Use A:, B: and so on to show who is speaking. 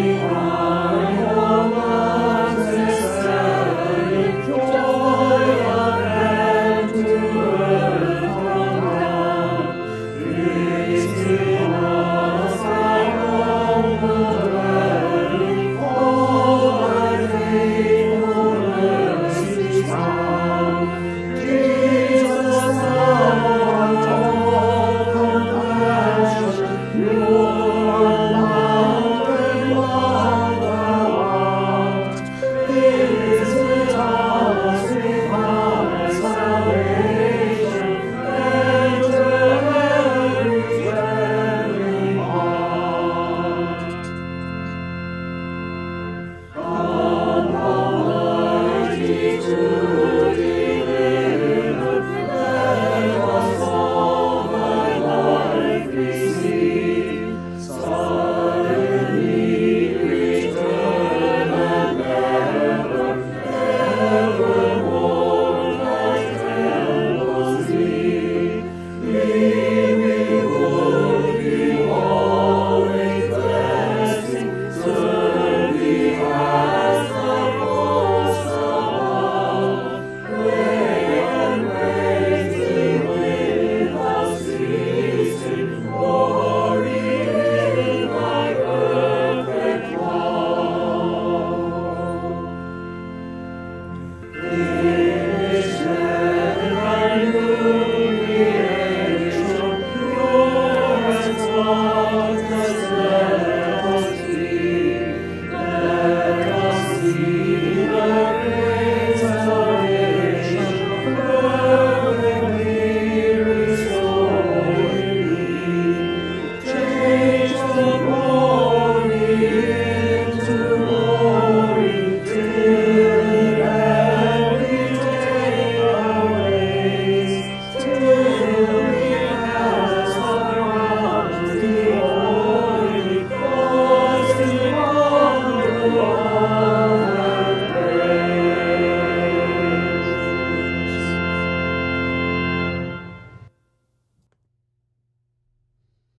A: 平安。God's